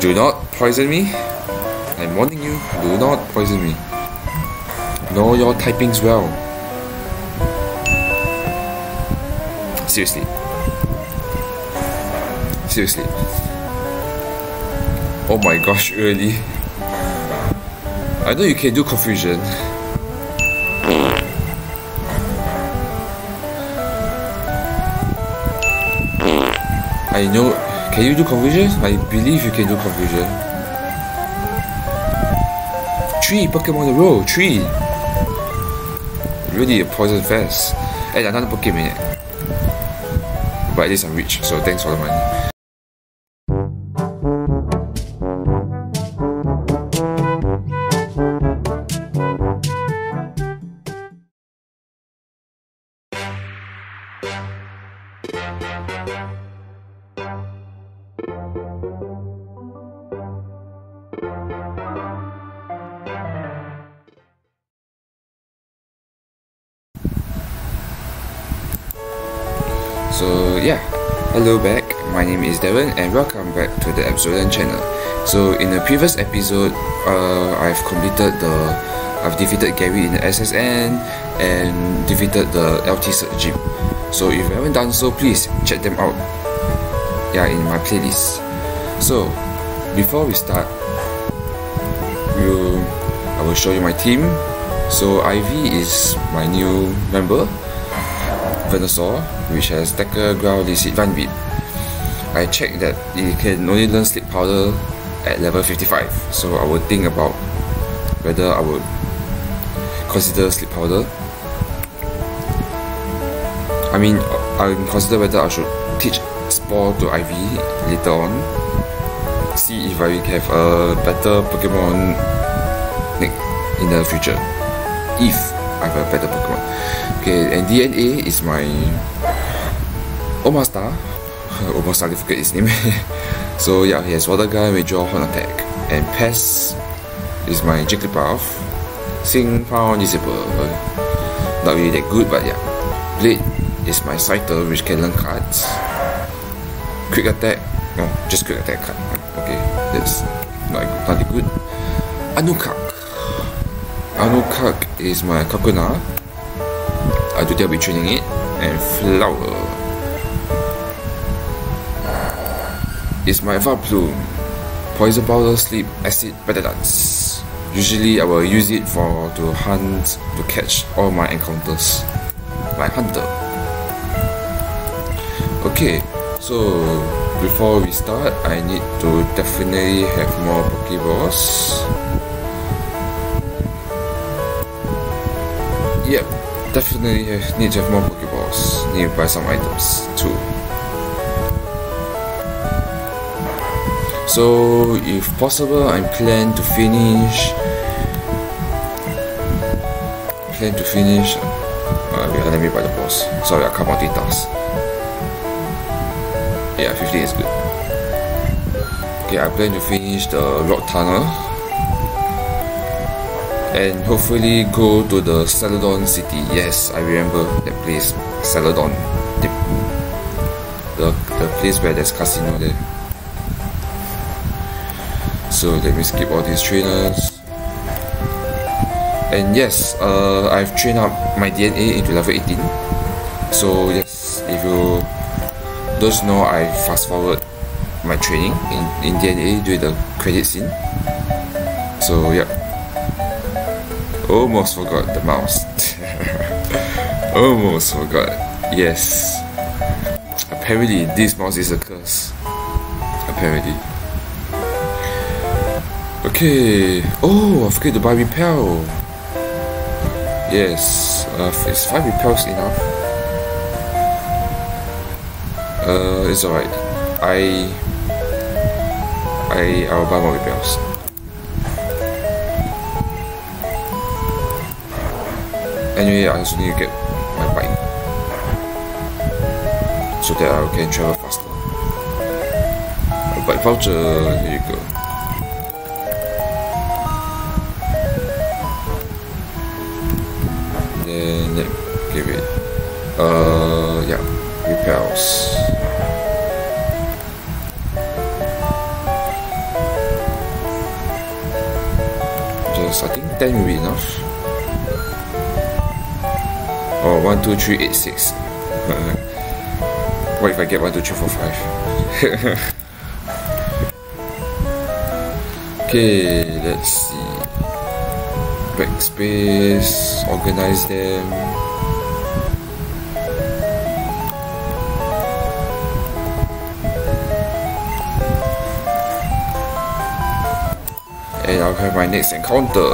Do not poison me. I'm warning you, do not poison me. Know your typings well. Seriously. Seriously. Oh my gosh, really? I know you can do confusion. I know. Can you do confusion? I believe you can do confusion. Three Pokemon in a row. Three. Really a poison fest. And another Pokemon. But at least I'm rich, so thanks for the money. Absolian channel. So in the previous episode, uh, I've completed the, I've defeated Gary in the S.S. Anne and defeated the Lt. Surge Gym. So if you haven't done so, please check them out. Yeah, in my playlist. So before we start, we'll, I will show you my team. So Ivy is my new member Venusaur, which has Decker, Growl, Leech Seed, Vanbeat. I checked that it can only learn Sleep Powder at level 55, so I would think about whether I would consider Sleep Powder. I mean, I would consider whether I should teach Spore to Ivy later on. See if I have a better Pokemon in the future. If I have a better Pokemon. Okay, and DNA is my Omastar. Omastar, I forget his name. so yeah, he has Water Gun, Major Horn Attack. And Pest is my Jigglypuff. Sing Pound is not really that good, but yeah. Blade is my Scyther, which can learn cards. Quick Attack, no, just Quick Attack card. Okay, that's not, not good. Anukkak. Anukkak is my Kakuna uh, today I'll be training it and flower is my Vileplume poison powder sleep acid Petal Dance usually I will use it for to hunt to catch all my encounters like hunter okay so before we start I need to definitely have more Pokeballs yep definitely need to have more Pokeballs. Need to buy some items too. So if possible, I plan to finish. Plan to finish. Uh, wait, let me buy the boss. Sorry, I can't multitask. Yeah, 15 is good. Okay, I plan to finish the rock tunnel and hopefully go to the Celadon city. Yes, I remember that place, Celadon. The, the, the place where there's casino there. So let me skip all these trainers. And yes, uh, I've trained up my DNA into level 18. So yes, if you don't know, I fast forward my training in, in DNA during the credit scene. So yeah. Almost forgot the mouse. Almost forgot. Yes. Apparently, this mouse is a curse. Apparently. Okay. Oh, I forget to buy repel. Yes. Uh, is five repels enough? Uh, it's alright. I. I. I'll buy more repels. Anyway, I also need to get my bike so that I can travel faster. Bike voucher, here you go. Uh, yeah, repels. Just, I think 10 will be enough. Oh, 1, 2, 3, 8, 6. what if I get 1, 2, 3, 4, 5? okay, let's see. Backspace, organize them. And I'll have my next encounter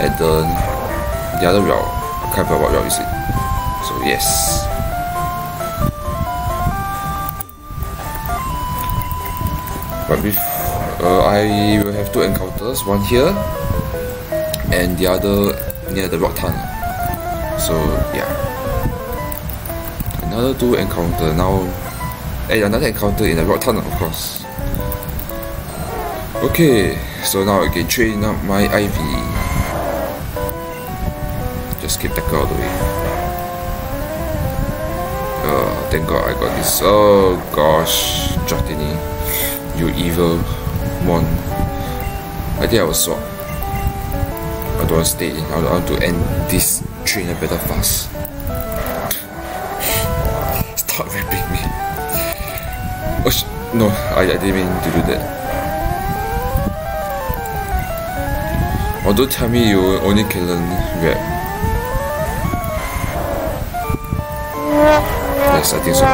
at the the other route. I can't remember what route is it. So yes. But uh, I will have two encounters, one here and the other near the rock tunnel. So yeah. Another two encounter now and another encounter in the rock tunnel of course. Okay, so now I can train up my IV. Just keep the of the way. Oh, uh, thank god I got this. Oh gosh, Dratini. You evil mon. I think I was swap. I don't want to stay in. I want to end this trainer better fast. Stop wrapping me. Oh, no, I, I didn't mean to do that. Oh, don't tell me you only can learn Wrap. Yes, I think so.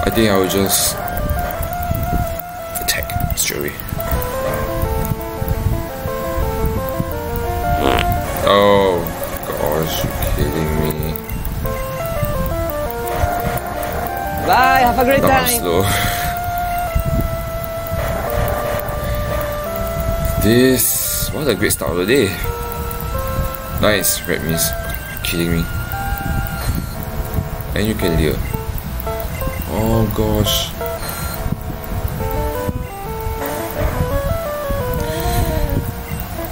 I think I will just attack straight away. Oh gosh, you're kidding me. Bye, have a great Now I'm time. slow. This what a great start of the day. Nice, red mist. Kidding me. And you can hear. Oh gosh.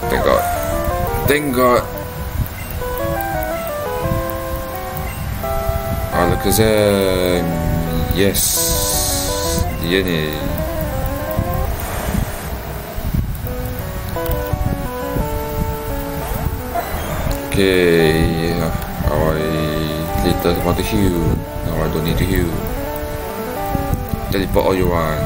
Thank God. Thank God. Ah, Alakazam. Yes. DNA. Okay, I later want to heal. Now I don't need to heal. Teleport all you want.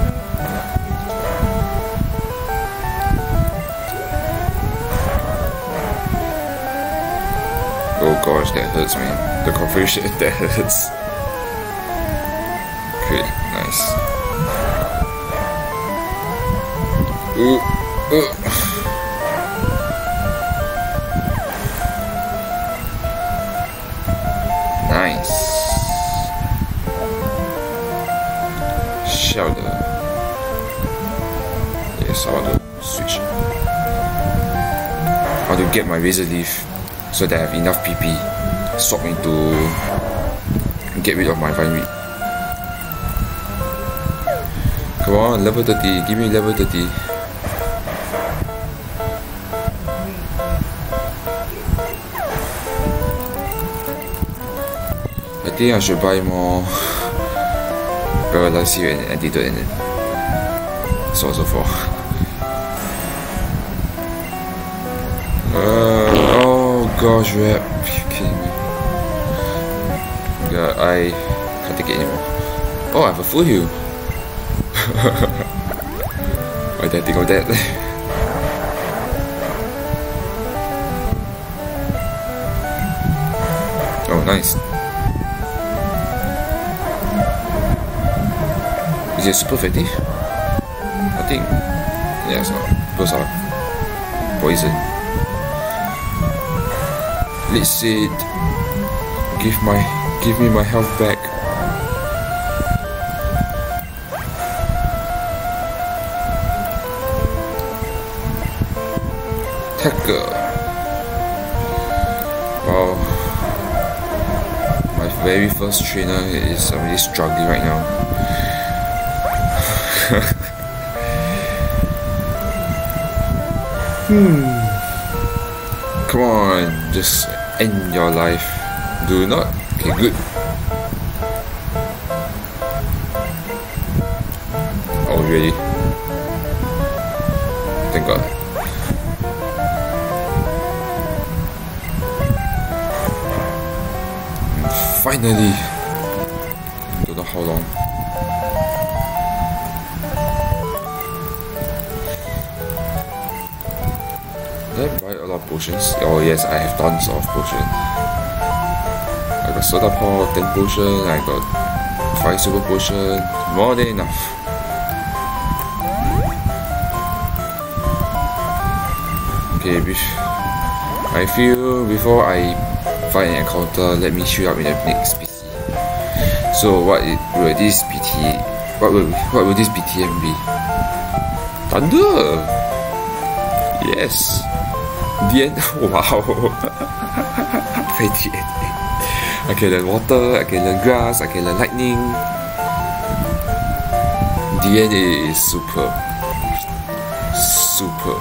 Oh gosh, that hurts me. The confusion, that hurts. Okay, nice. Ooh, ooh. Get my razor leaf so that I have enough PP swap into get rid of my Vine Whip. Come on, level 30, give me level 30. I think I should buy more Paralyze Heal and Antidote and so on so forth. Uh, oh gosh, Wrap. Are kidding me? Yeah, I can't take it anymore. Oh, I have a full heal. Why did I think of that? oh, nice. Is it super effective? I think. Yeah, it's not. Those are poison. It. Give my give me my health back. Hacker. Wow. My very first trainer is really struggling right now. hmm. Come on, just end your life. Do not. Okay, good. Oh, really? thank God. Finally! Potions? Oh yes, I have tons of potions. I got soda pop, 10 potion, I got 5 super potion, more than enough. Okay, I feel before I find an encounter, let me shoot up in the next PT. So what will this PT, what will, what will this BTM be? Thunder! Yes! The end, wow! Very. I can learn water, I can learn grass, I can learn lightning. End is super. Super.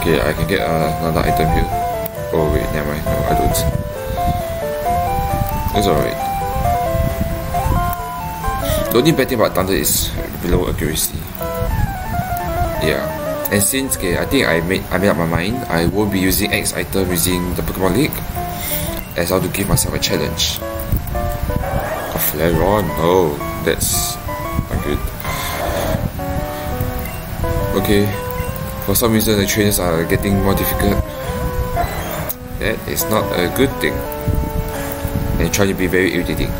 Okay, I can get another item here. Oh wait, never mind. No, I don't. It's alright. The only bad thing about Thunder is below accuracy. Yeah. And since okay, I think I made I made up my mind, I won't be using X item using the Pokemon League. As I to give myself a challenge. A Flareon, oh, that's not good. Okay, for some reason the trainers are getting more difficult. That is not a good thing. And trying to be very irritating.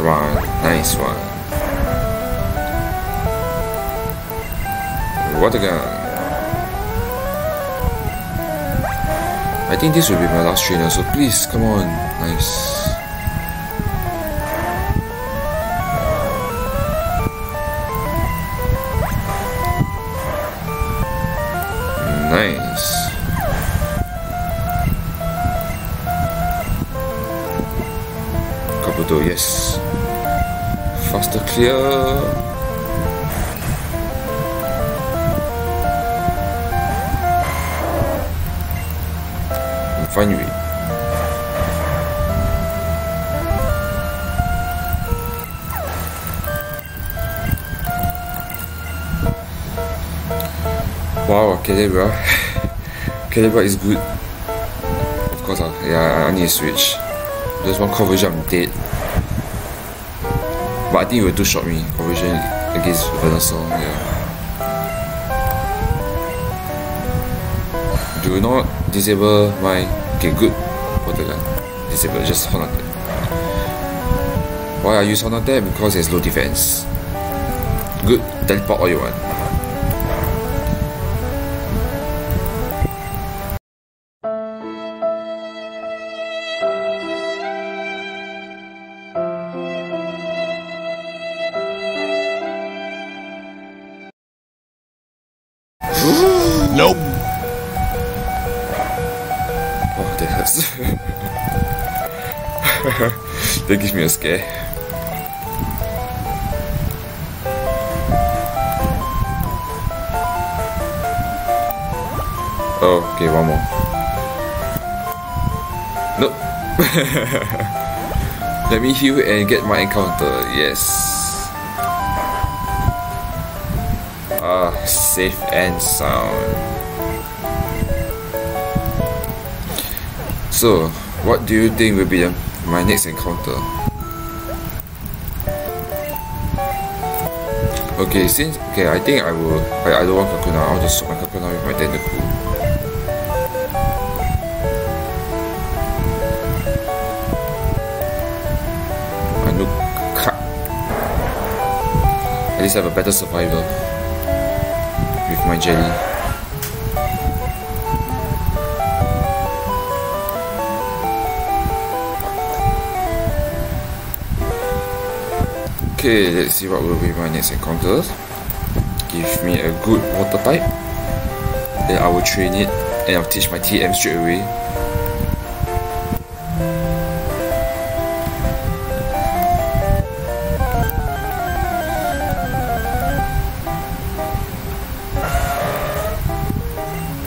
Come on, nice one. Water gun. I think this will be my last trainer, so please, come on, nice. Nice. Kabuto, yes. Faster clear. Refinery. Wow, Calibra. Calibra is good. Of course, uh, yeah, I need to switch. There's one conversion I'm dead. But I think it will too short me. Conversion against Venusaur, yeah. Do not disable my... Okay, good. Water gun. Disable, just hold on. Why I use Honor there? Because it's low defense. Good. Teleport all you want. Scare. Oh, okay, one more. Nope. Let me heal and get my encounter. Yes. Ah, safe and sound. So, what do you think will be my next encounter? Okay, since okay, I think I will. I, I don't want Kakuna. I'll just swap my Kakuna with my Tentacool. I look cut. At least I have a better survival with my jelly. Okay, let's see what will be my next encounters. Give me a good water type. Then I will train it and I'll teach my TM straight away.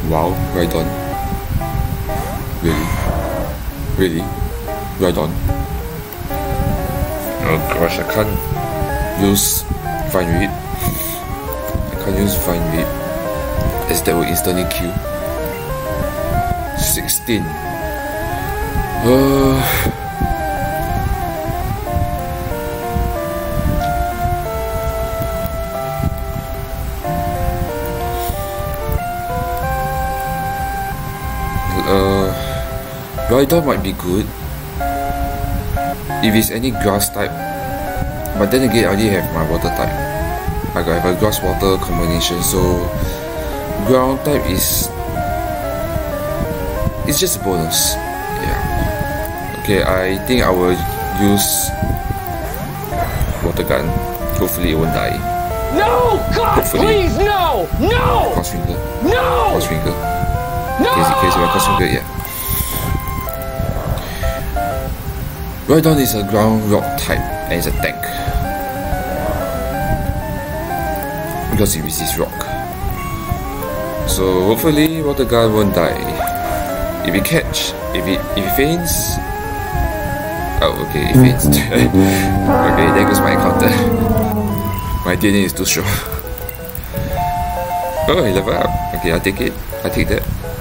Wow, right on. Really? Really? Right on. Oh gosh, I can't use Vine Whip. I can't use Vine Whip as that will instantly kill. 16. Uh, Rhydon might be good if it's any grass type. But then again, I already have my water type. I got have a grass water combination, so ground type is it's just a bonus. Yeah. Okay, I think I will use water gun. Hopefully, it won't die. No! God, Hopefully. please, no! No! Cross finger. No! Cross finger. No! Case, case, cross finger, yeah. Rhydon is a ground rock type and is a tank. Because it resists rock. So hopefully water gun won't die. If it catch, if it if it faints Oh okay, it faints. okay, there goes my encounter. my DNA is too strong. oh, he level up. Okay, I'll take it. i take that.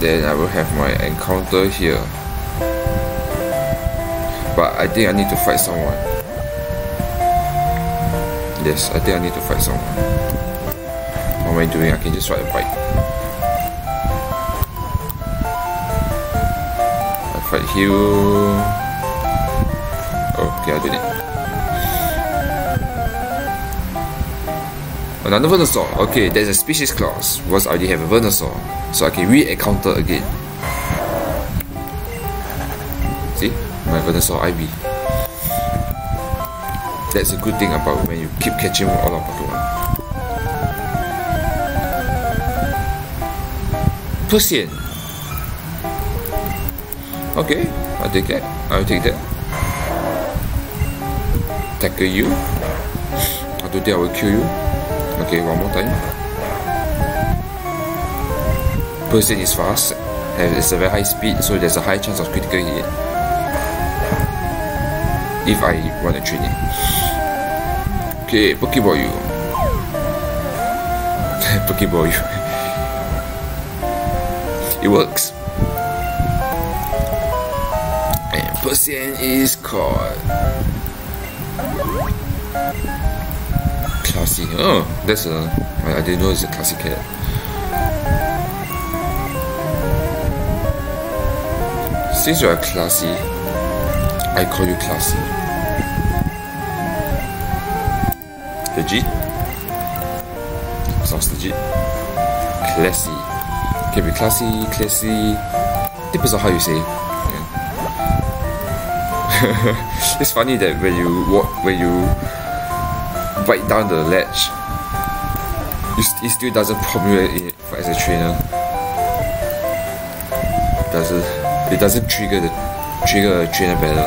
Then I will have my encounter here. But I think I need to fight someone. Yes I think I need to fight someone. What am I doing? I can just fight a bike I fight you. Oh okay I did it. Another Venusaur. Okay, there's a species clause because I already have a Venusaur. So I can re-encounter again. See? My Venusaur IV. That's a good thing about when you keep catching all of Pokemon. Persian. Okay, I'll take that. I'll take that. Tackle you. I don't think I will kill you. Okay, one more time. Persian is fast, and it's a very high speed, so there's a high chance of critical hit. If I want to train it. Okay, Pokeball you. Pokeball you. it works. And Persian is caught classy. Oh, that's a. I, didn't know it's a classic cat. Since you are classy, I call you classy. Legit? Sounds legit. Classy. Can be classy, classy. Depends on how you say. it's funny that when you walk, when you bite down the ledge, it still doesn't prompt you as a trainer. Doesn't it doesn't trigger the trigger a trainer better.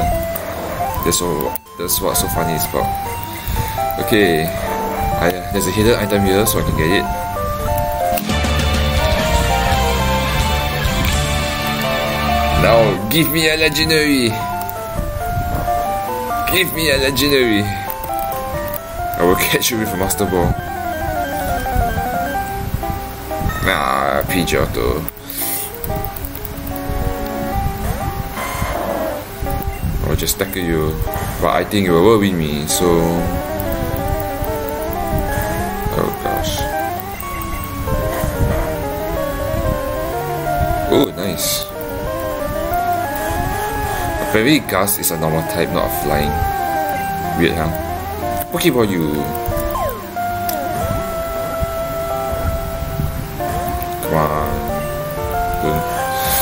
That's all that's what's so funny is about. Okay. I, there's a hidden item here so I can get it. Now give me a legendary. Give me a legendary. I will catch you with a Master Ball. Nah, Pidgeotto. Just tackle you. But I think you will win me, so... Oh gosh. Oh, nice. Apparently Gus is a normal type, not a flying. Weird, huh? Pokeball you. Come on.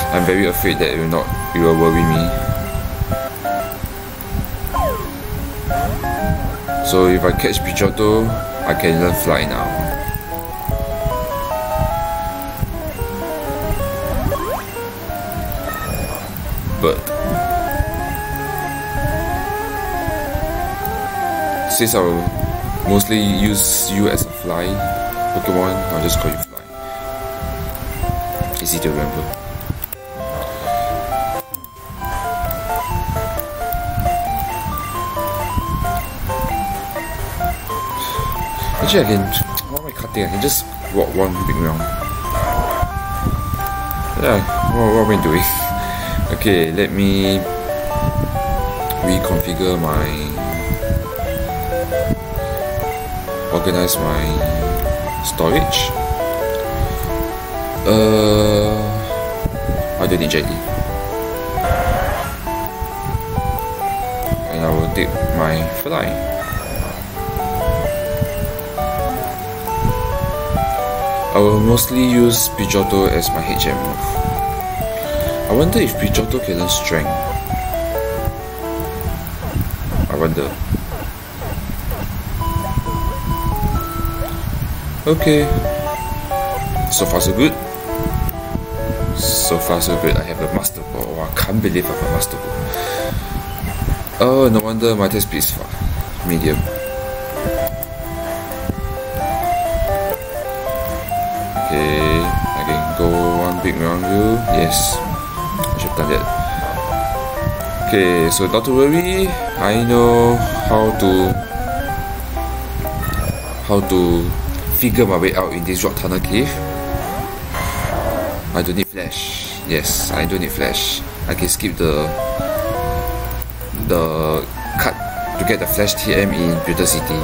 I'm very afraid that it will not it will worry me. So if I catch Pidgeotto, I can learn fly now. But since I will mostly use you as a fly Pokemon, I'll just call you Fly. Easy to remember. Actually, I can. What am I cutting? I can just walk one big round. Yeah, what, what am I doing? Okay, let me reconfigure my. organize my storage. Uh, I don't need jelly. And I will take my fly. I will mostly use Pidgeotto as my HM move. I wonder if Pidgeotto can learn strength. I wonder. Okay. So far so good. So far so good. I have a master ball. Oh, I can't believe I have a master ball. Oh, no wonder my test speed is far. Medium. Big round. Yes, I should have done that. Okay, so not to worry, I know how to how to figure my way out in this rock tunnel cave. I don't need flash. Yes, I don't need flash. I can skip the the cut to get the flash TM in Builder City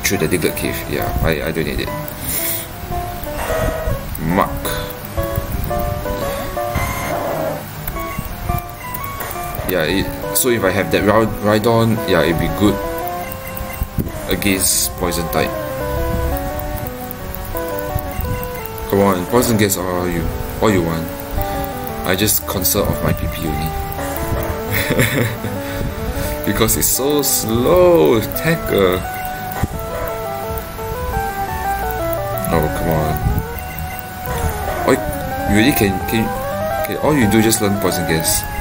through the Diglett cave. Yeah, I, I don't need it. Yeah, it, so if I have that Rhydon, yeah, it'd be good against poison type. Come on, poison gas all you all you want. I just conserve of my PP only. because it's so slow, tacker. Oh come on. Oh, you really can can okay, all you do just learn poison gas.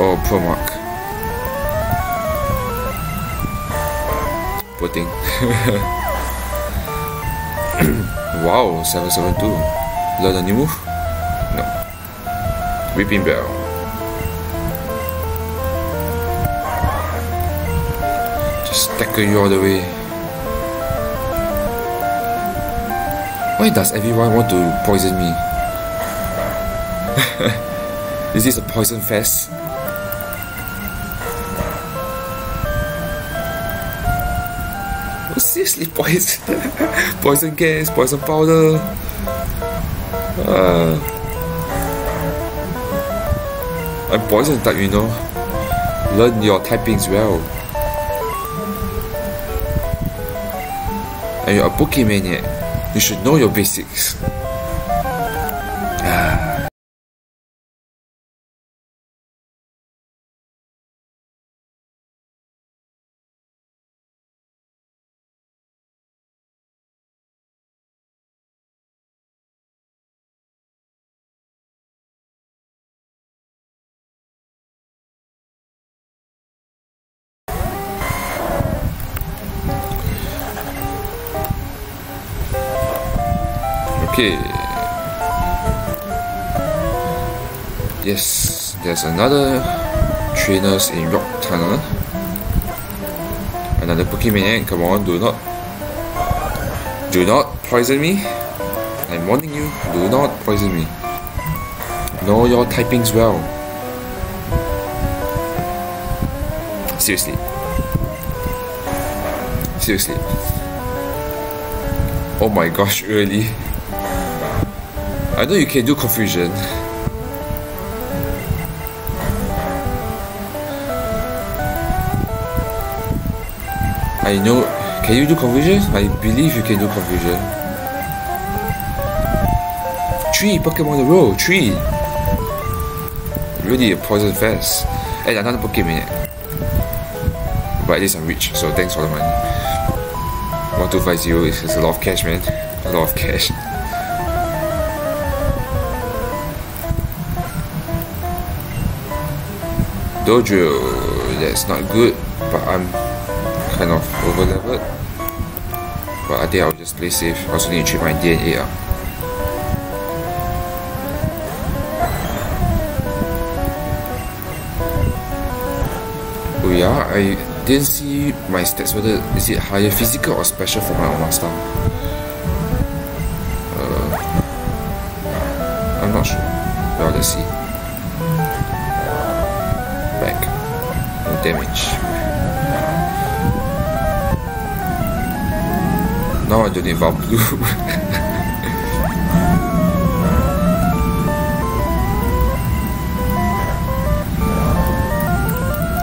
Oh Mark. Poor thing. wow, 772. Learn a new move? No. Weepinbell. Just tackle you all the way. Why does everyone want to poison me? Is this a poison fest? Poison, poison gas, poison powder. Uh, I'm poison type, you know. Learn your typings well. And you're a Pokemon yet. You should know your basics. Okay. Yes, there's another trainers in Rock Tunnel. Another Pokemon, come on, do not do not poison me. I'm warning you, do not poison me. Know your typings well. Seriously. Seriously. Oh my gosh, really? I know you can do confusion. I know. Can you do confusion? I believe you can do confusion. Three Pokemon in a row. Three. Really a poison fest. And another Pokemon. But at least I'm rich, so thanks for the money. 1250 is a lot of cash, man. A lot of cash. Dojo, that's not good, but I'm kind of over leveled. But I think I'll just play safe. I also need to treat my DNA up. Oh yeah, I didn't see my stats whether is it higher physical or special for my Omastar. Uh, I'm not sure. Well, let's see. Damage. Now I don't Valve Blue.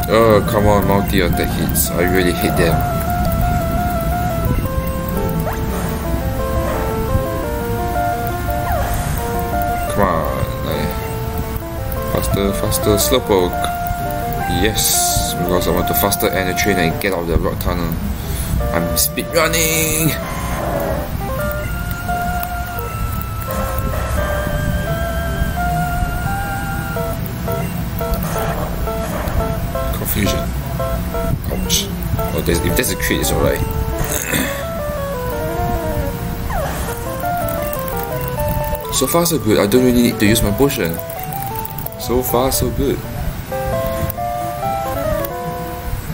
Oh, come on, multi-attack hits. I really hate them. Come on, faster, faster, slowpoke. Yes, because I want to faster end the train and get out of the rock tunnel. I'm speed running. Confusion. Ouch. Oh, there's, if there's a crit, it's alright. so far, so good. I don't really need to use my potion. So far, so good.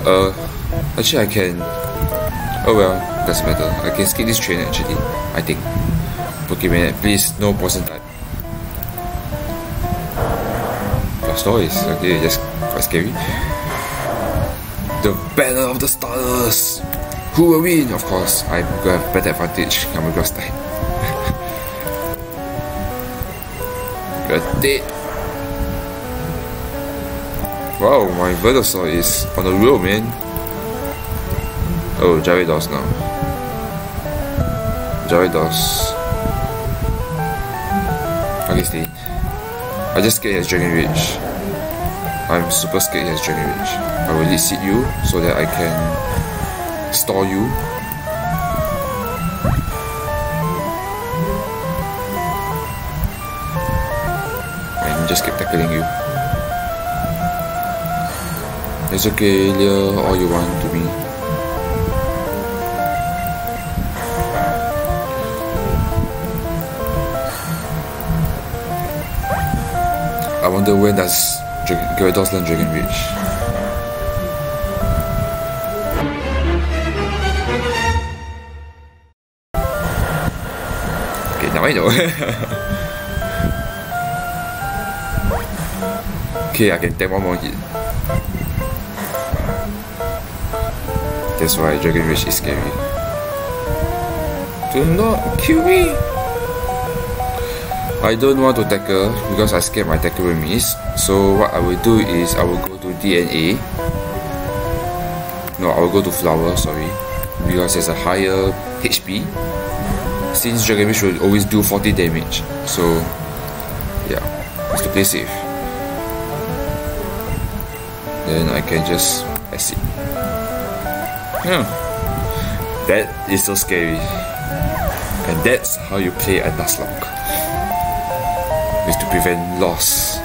Uh, actually, I can. Oh well, doesn't matter. I can skip this train actually. I think. Pokemon, please, no poison type. Blastoise, okay, that's quite scary. The Battle of the Stars! Who will win? Of course, I'm gonna have better advantage. I'm a grass type. Got it. Wow, my Venusaur is on the roll, man. Oh, Gyarados now. Gyarados. Okay. I just scared he has Dragon Rage. I'm super scared he has Dragon Rage. I will lead you so that I can store you. And just keep tackling you. It's okay, Leah, all you want to be. I wonder when does Dra- Gyarados learn Dragon Rage? Okay, now I know. okay, I can take one more hit. That's why Dragon Rage is scary. Do not kill me! I don't want to tackle because I scared my tackle will miss. So what I will do is I will go to DNA. No, I will go to Flower, sorry. Because it's a higher HP. Since Dragon Rage will always do 40 damage. So yeah, just to play safe. Then I can just exit. Yeah. That is so scary. And that's how you play a Nuzlocke is to prevent loss.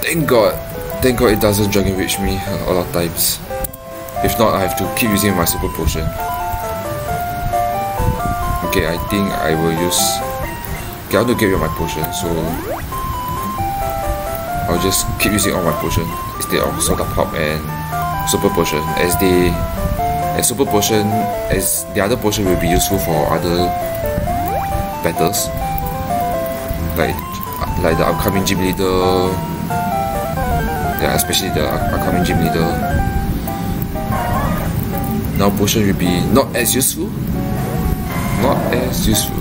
Thank God, thank God it doesn't Dragon Rage me a lot of times. If not, I have to keep using my super potion. Okay, I think I will use. Okay, I want to get rid of my potion, so I'll just keep using all my potion instead of soda pop and super potion, as they, as super potion, as the other potion will be useful for other battles. Like like the upcoming gym leader. Yeah especially the upcoming gym leader. Now potion will be not as useful. Not as useful.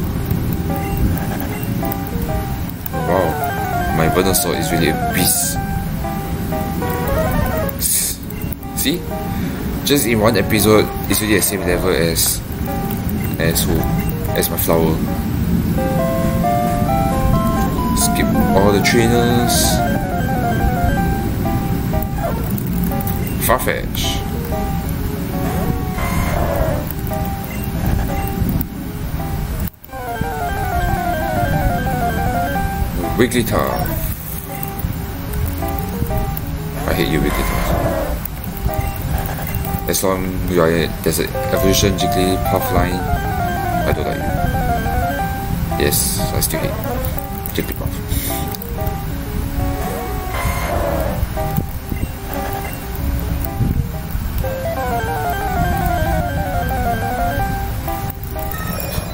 Wow. My Venusaur is really a beast see just in one episode it's really the same level as as who as my flower skip all the trainers. Farfetch. Wigglytuff. I hate you, Wigglytuff as long as you are there's a evolution jiggly path line I don't like you. yes I still hate jigglypuff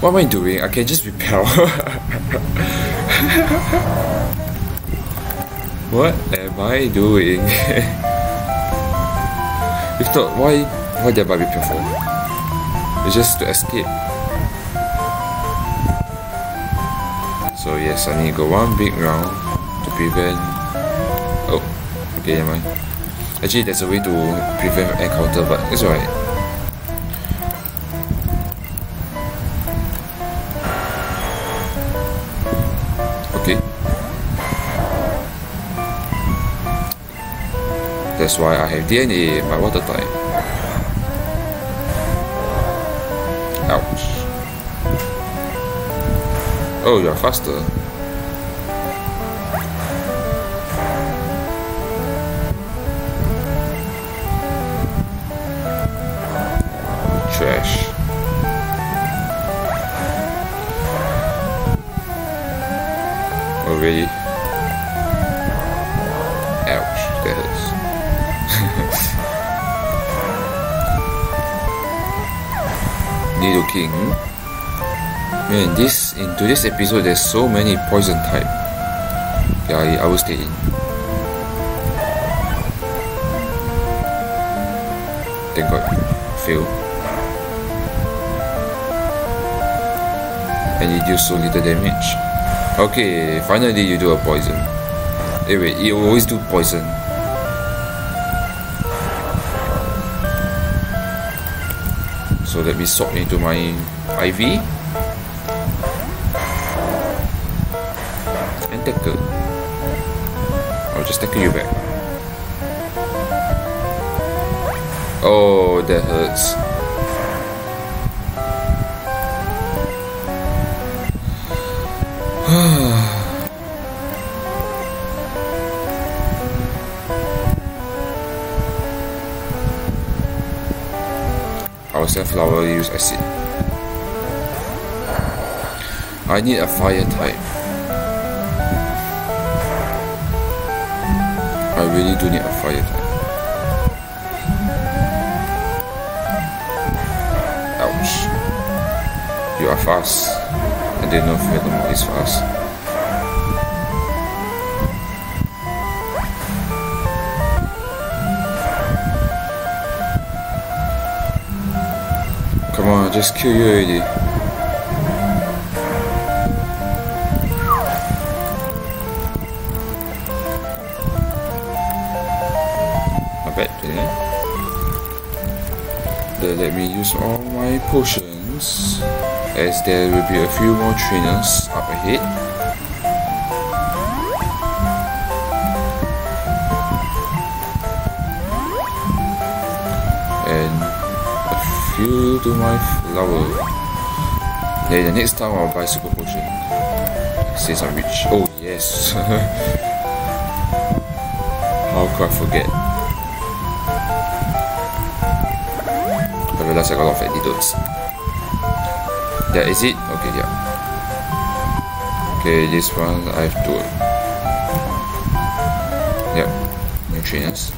What am I doing? I can just repel. what am I doing? not, why why did I repel for? It's just to escape. So yes, I need to go one big round to prevent. Oh, okay, never mind. Actually, there's a way to prevent encounter, but it's alright. That's why I have DNA in my water type. Ouch. Oh, you're faster. Man, this in today's episode there's so many poison type. Yeah, I, I will stay in. Thank God. Fail. And you do so little damage. Okay, finally you do a poison. Wait, you always do poison. So let me swap into my IV. You back. Oh, that hurts. Our sunflower use acid. I need a fire type. Really do need a fire. Ouch. You are fast. I didn't know Phelan is fast. Come on, just kill you already. Use all my potions, as there will be a few more trainers up ahead. And a few to my flower. Then the next time I'll buy super potion. Since I'm rich. Oh yes. How could I forget? Realized I got a lot of antidotes. That is it? Okay, yeah. Okay, this one I have to. Yep, new trainers.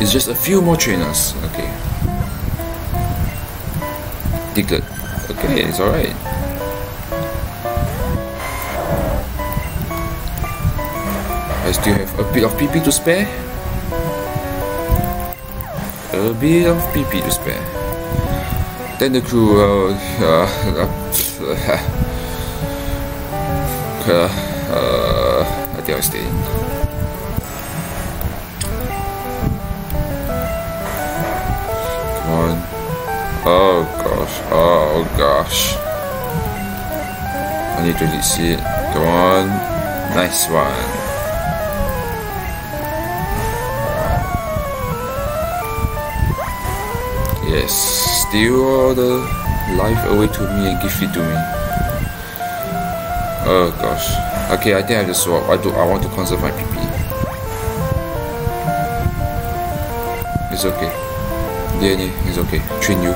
It's just a few more trainers. Okay. Diglett. Okay, it's alright. I still have a bit of PP to spare. A bit of PP to spare. Then the crew, uh, uh, uh, I think I'll stay in. Oh gosh. Oh gosh. I need to see it. Come on. Nice one. Yes. Steal all the life away to me and give it to me. Oh gosh. Okay, I think I to swap. I do I want to conserve my PP. It's okay. DNA is okay. Train you.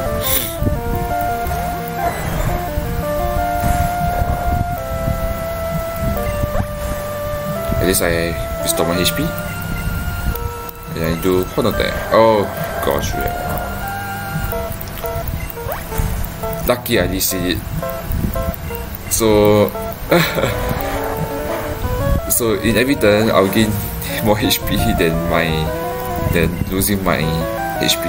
At least I restore my HP. And I do Hold on there. Oh gosh, yeah. Lucky I listed it. So so in every turn I'll gain more HP than my than losing my HP.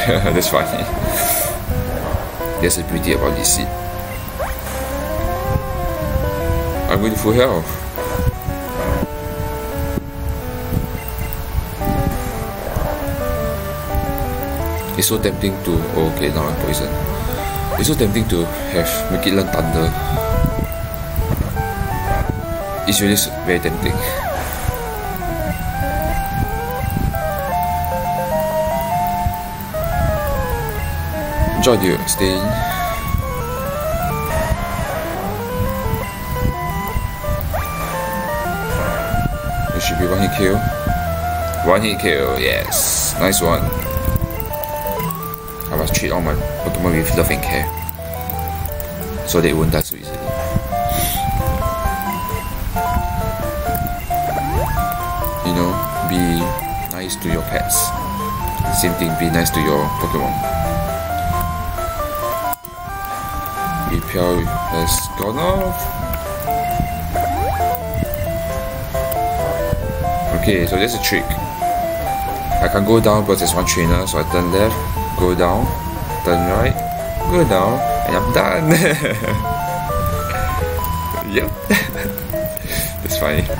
That's funny. That's the beauty about this seed. I'm going full health. It's so tempting to oh, okay now I'm poisoned. It's so tempting to have make it learn thunder. It's really very tempting. Enjoy you staying. It should be one hit kill. One hit kill, yes. Nice one. My Pokemon with love and care. So they won't die so easily. You know, be nice to your pets. Same thing, be nice to your Pokemon. Repel has gone off. Okay, so there's a trick. I can go down because there's one trainer, so I turn left, go down, turn right, go down, and I'm done. yep. That's funny.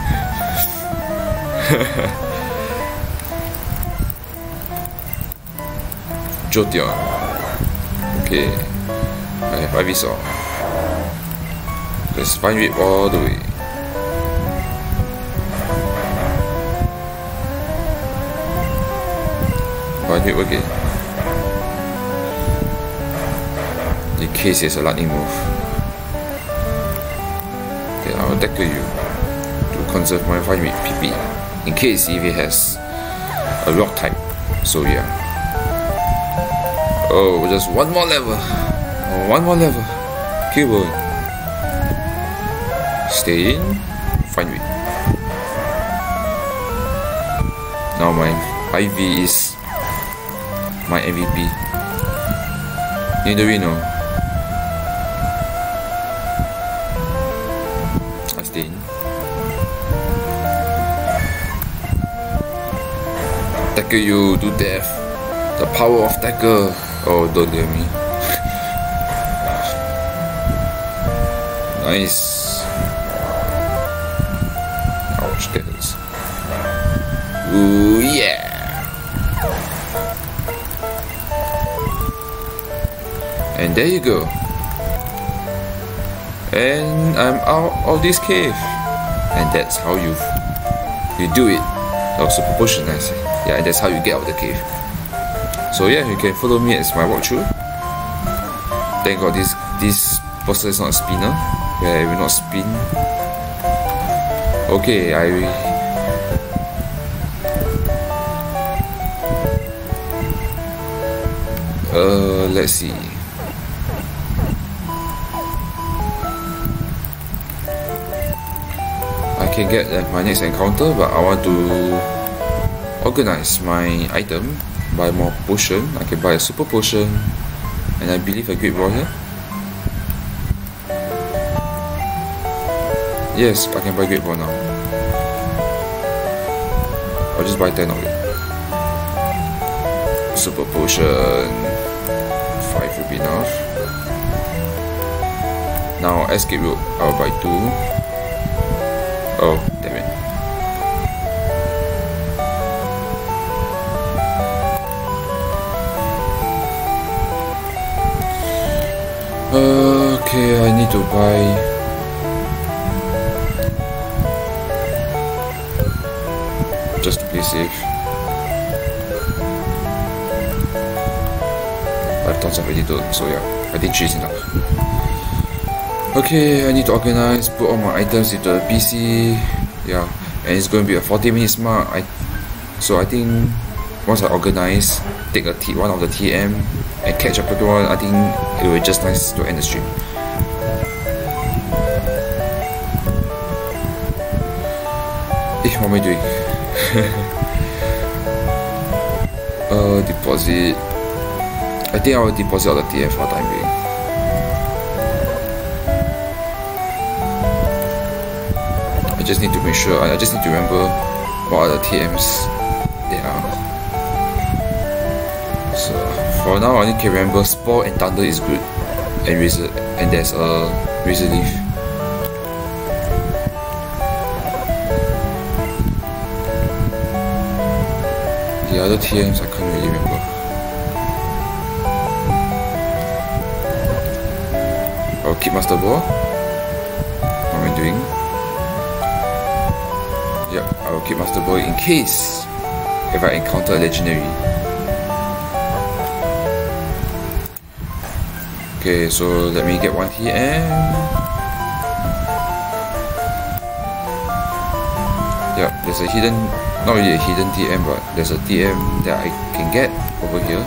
Jolteon. Okay. I have Ivysaur. Let's find it all the way. Find it again. In case it's a lightning move. Okay, I'll tackle you to conserve my fight with PP. In case if it has a rock type. So yeah. Oh, just one more level. Oh, one more level. Keyboard. Stay in. Find it. Now my IV is my MVP. Nidorino. Tackle you to death. The power of tackle. Oh, don't get me. nice. Ouch, that hurts. Ooh, yeah. And there you go. And I'm out of this cave. And that's how you you do it. Also super potion, I say. Yeah, and that's how you get out of the cave. So yeah, you can follow me as my walkthrough. Thank God this this poster is not a spinner, where I will not spin. Okay, I uh let's see. I can get uh, my next encounter, but I want to organize my item buy more potion. I can buy a super potion and I believe a great here. Yes, I can buy great ball now. I'll just buy 10 of it. Super potion 5 will be enough. Now escape route, I'll buy 2. Oh, Okay, I need to buy. Just to play safe. Five tons of antidote, so yeah, I think is enough. Okay, I need to organize, put all my items into the PC. Yeah, and it's going to be a 40 minutes mark. I, so I think once I organize, take a T, one of the TM, and catch a Pokemon, I think it will just nice to end the stream. What am I doing? uh, deposit. I think I will deposit all the TM for the time being. I just need to make sure, I just need to remember what are the TMs they are. So for now I only can remember Spore and Thunder is good. And Razor and there's a Razor Leaf. Other TMs I can't really remember. I'll keep Master Ball. What am I doing? Yep, I will keep Master Ball in case if I encounter a legendary. Okay, so let me get one TM. Yep, there's a hidden, not really a hidden TM, but there's a TM that I can get over here.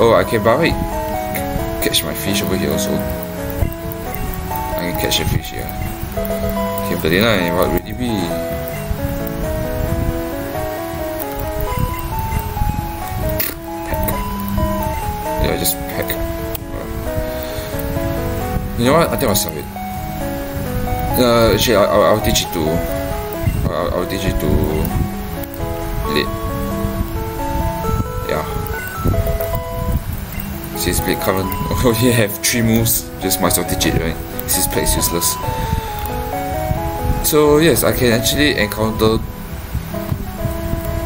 Oh, I can buy it. catch my fish over here also. I can catch a fish here. Okay, 39, what would it be? Yeah, just peck. You know what? I think I'll sell it. Uh, actually, I'll, I'll, I'll teach it to. I'll, I'll teach it to. Since Blade current only have three moves, just might as well teach it, right? Since Blade is useless. So, yes, I can actually encounter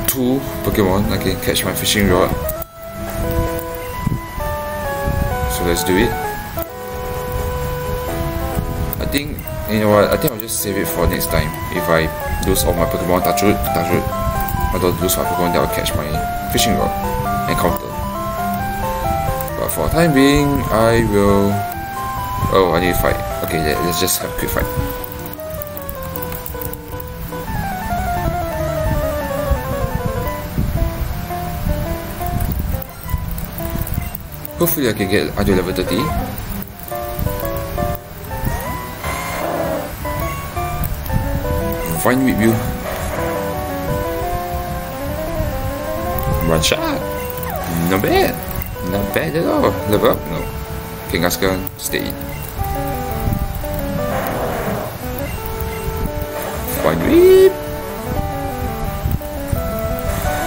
two Pokemon. I can catch my fishing rod. So let's do it. I think you know what, I think I'll just save it for next time. If I lose all my Pokemon touch root, touch root. I don't lose my Pokemon that will catch my fishing rod encounter. But for time being I will Oh I need to fight. Okay let, let's just have a quick fight. Hopefully I can get until level 30. Fine with you. One shot. Not bad. Not bad at all. Level up? No. Kangaskhan, stay in. Vine Whip.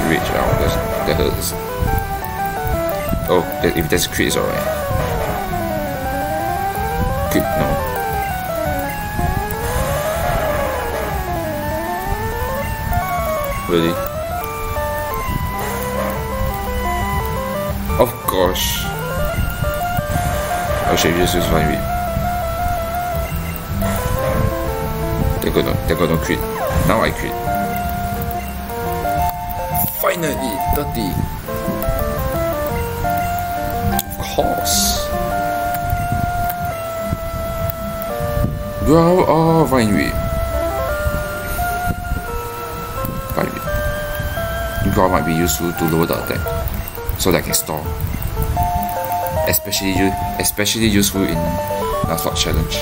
Reach out. That's, that hurts. Oh, that, if that's crit, it's alright. Crit, no. Really? Of course. I should just use Vine Whip. They're gonna, they're gonna crit. Now I crit. Finally, 30. course. Growl or Vine Whip? Vine Whip. Growl might be useful to lower the attack, so that I can store. Especially, especially useful in uh, Nuzlocke challenge.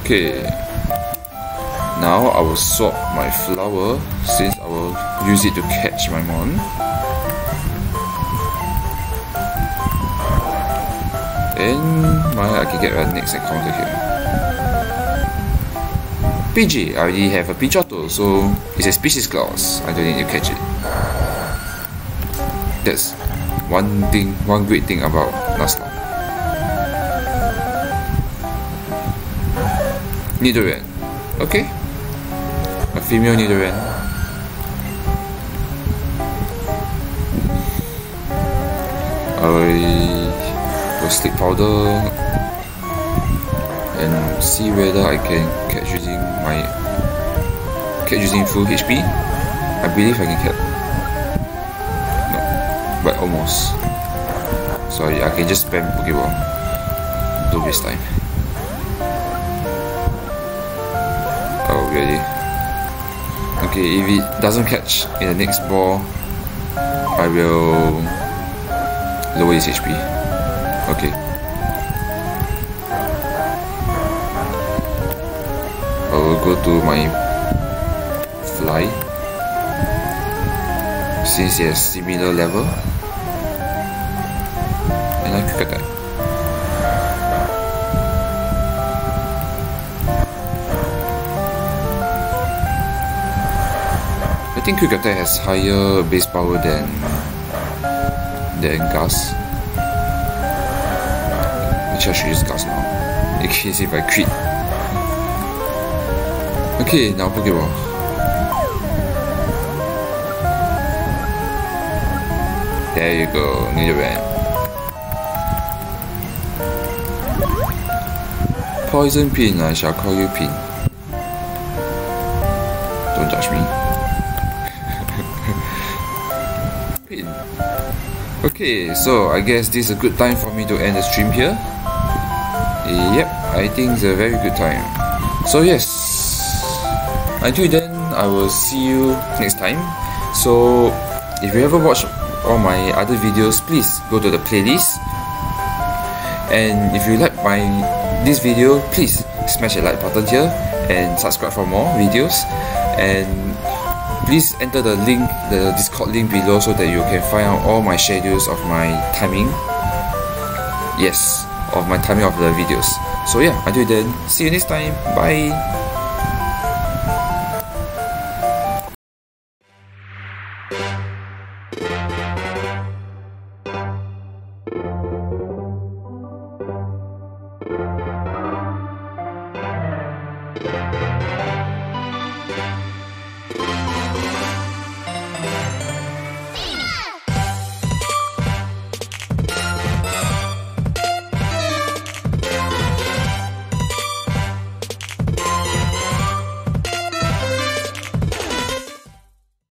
Okay. Now I will swap my flower since I will use it to catch my mon. And my I can get a next encounter here. Pidgey, I already have a Pidgeotto, so it's a species clause. I don't need to catch it. That's one thing, one great thing about Nuzlocke. Nidoran. Okay. A female Nidoran. I will sleep powder and see whether I can my catch using full HP. I believe I can catch. No, but almost. Sorry, I can just spam Pokeball. Don't waste time. Oh really? Okay, if it doesn't catch in the next ball, I will lower his HP. Okay. Go to my fly. since it has similar level. And I quick attack. I think quick attack has higher base power than than Gust. Which I should use Gust now. In case if I crit. Okay, now Pokeball. There you go, Ninja Band. Poison Pin, I shall call you Pin. Don't judge me. Pin. Okay, so I guess this is a good time for me to end the stream here. Yep, I think it's a very good time. So yes, until then, I will see you next time. So if you ever watch all my other videos, please go to the playlist. And if you like my this video, please smash the like button here and subscribe for more videos. And please enter the link, the Discord link below so that you can find out all my schedules of my timing. Yes, of my timing of the videos. So yeah, until then, see you next time. Bye.